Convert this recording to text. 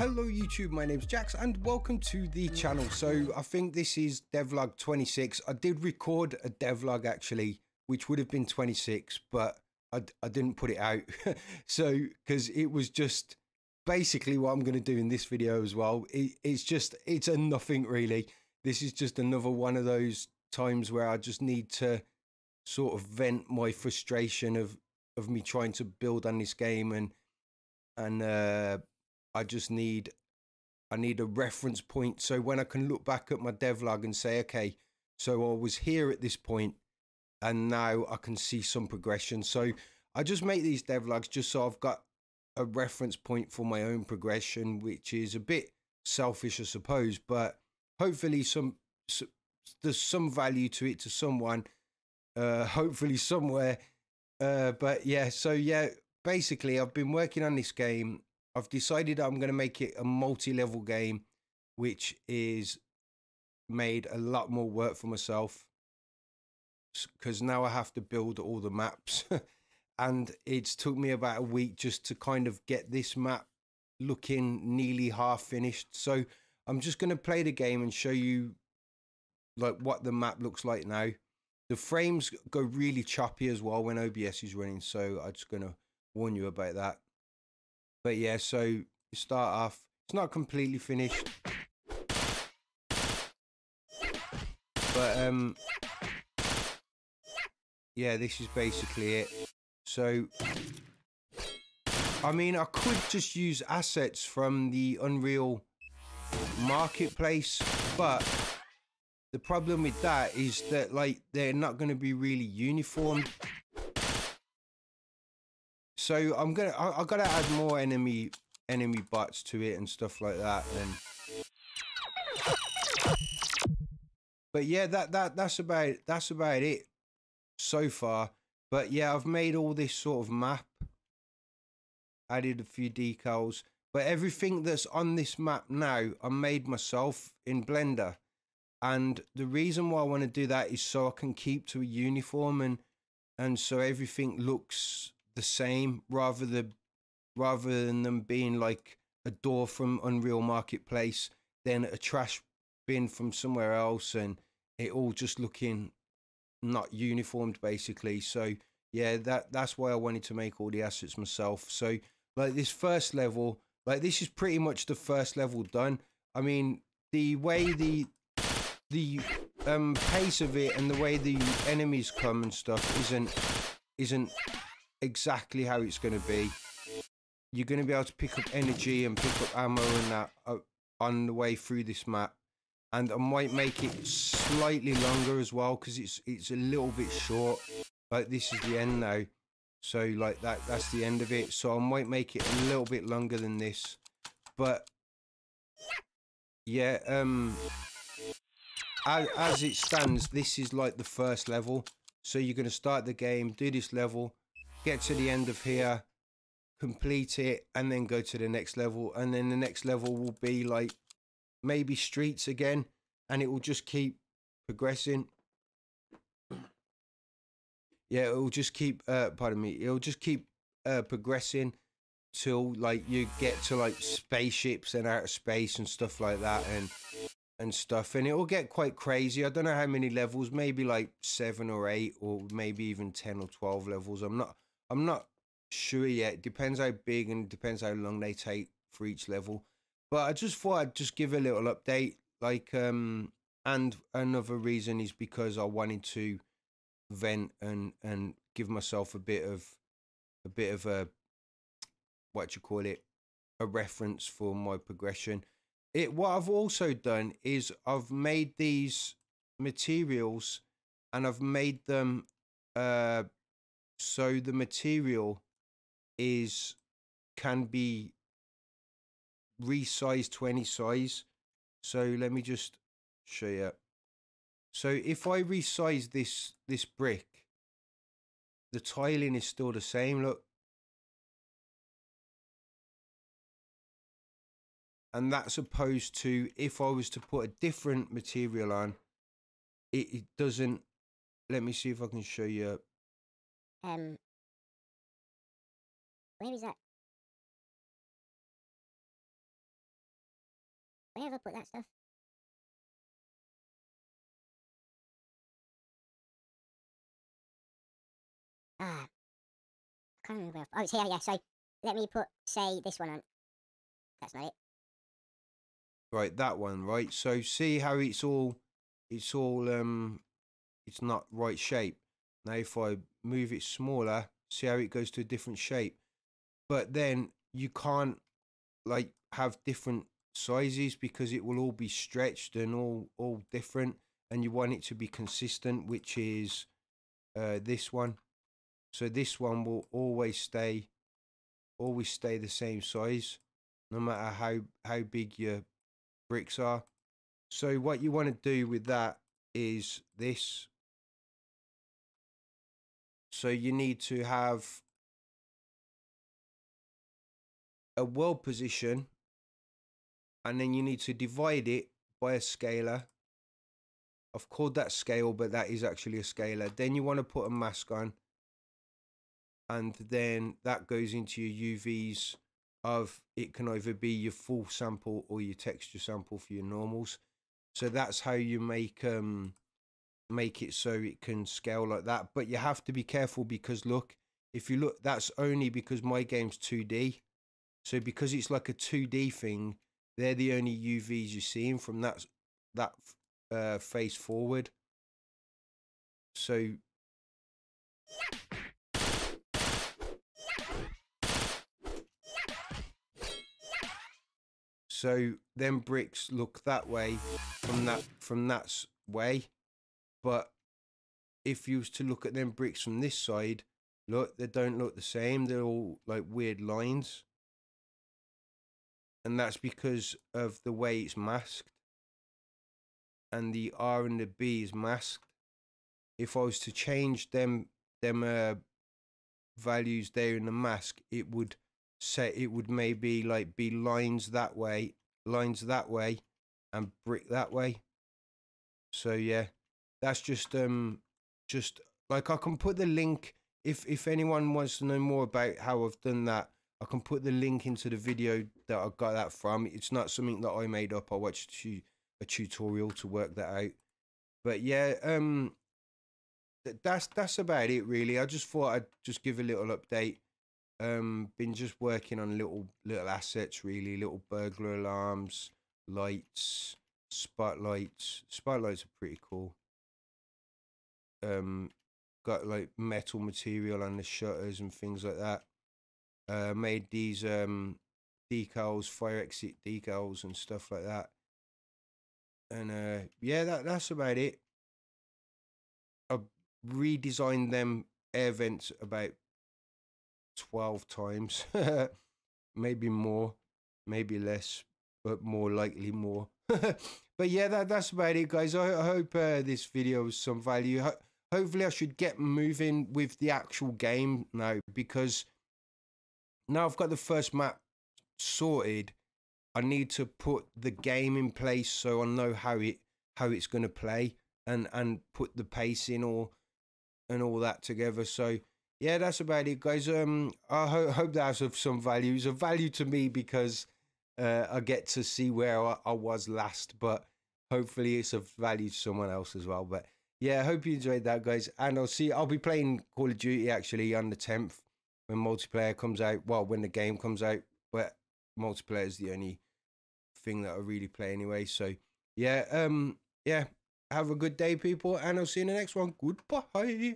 Hello YouTube, my name's Jax and welcome to the channel. So I think this is devlog 26. I did record a devlog actually, which would have been 26, but I, I didn't put it out. so, because it was just basically what I'm going to do in this video as well. It, it's just, it's a nothing really. This is just another one of those times where I just need to sort of vent my frustration of, of me trying to build on this game and, and, uh, I just need I need a reference point so when I can look back at my devlog and say, okay, so I was here at this point and now I can see some progression. So I just make these devlogs just so I've got a reference point for my own progression, which is a bit selfish, I suppose, but hopefully some, there's some value to it to someone, uh, hopefully somewhere. Uh, but yeah, so yeah, basically I've been working on this game I've decided I'm going to make it a multi-level game, which is made a lot more work for myself because now I have to build all the maps. and it's took me about a week just to kind of get this map looking nearly half finished. So I'm just going to play the game and show you like what the map looks like now. The frames go really choppy as well when OBS is running, so I'm just going to warn you about that. But yeah, so you start off. It's not completely finished. But um yeah, this is basically it. So I mean, I could just use assets from the Unreal marketplace, but the problem with that is that like they're not going to be really uniform so I'm gonna I, I gotta add more enemy enemy bots to it and stuff like that but yeah that that that's about that's about it so far. But yeah I've made all this sort of map. Added a few decals. But everything that's on this map now I made myself in Blender. And the reason why I want to do that is so I can keep to a uniform and and so everything looks the same rather than rather than them being like a door from Unreal Marketplace, then a trash bin from somewhere else, and it all just looking not uniformed basically. So yeah, that that's why I wanted to make all the assets myself. So like this first level, like this is pretty much the first level done. I mean, the way the the um pace of it and the way the enemies come and stuff isn't isn't exactly how it's going to be. You're going to be able to pick up energy and pick up ammo and that uh, on the way through this map. And I might make it slightly longer as well because it's it's a little bit short. Like this is the end now. So like that that's the end of it. So I might make it a little bit longer than this. But yeah, um as, as it stands, this is like the first level. So you're going to start the game, do this level, get to the end of here, complete it, and then go to the next level. And then the next level will be like maybe streets again, and it will just keep progressing. Yeah, it will just keep, uh, pardon me, it'll just keep uh, progressing till like you get to like spaceships and outer space and stuff like that and and stuff and it will get quite crazy i don't know how many levels maybe like seven or eight or maybe even 10 or 12 levels i'm not I'm not sure yet. Depends how big and depends how long they take for each level. But I just thought I'd just give a little update. Like, um, and another reason is because I wanted to vent and and give myself a bit of a bit of a what you call it a reference for my progression. It what I've also done is I've made these materials and I've made them uh so the material is can be resized to any size. So let me just show you. So if I resize this this brick, the tiling is still the same. Look. And that's opposed to if I was to put a different material on, it, it doesn't. Let me see if I can show you. Um, where is that? Where have I put that stuff? Ah. I can't remember. Oh, it's here, yeah. So let me put, say, this one on. That's not it. Right, that one, right? So see how it's all, it's all, um, it's not right shape. Now if I move it smaller, see how it goes to a different shape. But then you can't like have different sizes because it will all be stretched and all all different and you want it to be consistent which is uh, this one. So this one will always stay always stay the same size no matter how how big your bricks are. So what you want to do with that is this so you need to have a world position and then you need to divide it by a scalar. I've called that scale, but that is actually a scalar. Then you want to put a mask on and then that goes into your UVs of it can either be your full sample or your texture sample for your normals. So that's how you make um make it so it can scale like that. But you have to be careful because look, if you look, that's only because my game's 2D. So because it's like a 2D thing, they're the only UVs you're seeing from that that uh, face forward. So. So then bricks look that way from that from that way, but if you was to look at them bricks from this side, look they don't look the same. They're all like weird lines and that's because of the way it's masked and the R and the B is masked. If I was to change them them uh, values there in the mask, it would say it would maybe like be lines that way, lines that way, and brick that way. So yeah, that's just um just like I can put the link if if anyone wants to know more about how I've done that I can put the link into the video that I got that from. It's not something that I made up. I watched a tutorial to work that out. But yeah, um, that's that's about it really. I just thought I'd just give a little update. Um, been just working on little little assets really, little burglar alarms, lights, spotlights. Spotlights are pretty cool. Um, got like metal material on the shutters and things like that uh, made these um, decals, fire exit decals, and stuff like that. And uh, yeah, that that's about it. I redesigned them air vents about twelve times, maybe more, maybe less, but more likely more. but yeah, that that's about it, guys. I, I hope uh, this video was some value. Ho hopefully, I should get moving with the actual game now because now I've got the first map sorted, I need to put the game in place so I know how it how it's going to play and and put the pace in or and all that together. So yeah, that's about it, guys. Um, I ho- hope that's of some value. It's a value to me because uh, I get to see where I, I was last, but hopefully it's of value to someone else as well. But yeah, I hope you enjoyed that, guys. And I'll see. I'll be playing Call of Duty actually on the tenth when multiplayer comes out. Well, when the game comes out, but multiplayer is the only thing that I really play anyway. So yeah, um, yeah. Have a good day, people, and I'll see you in the next one. Goodbye.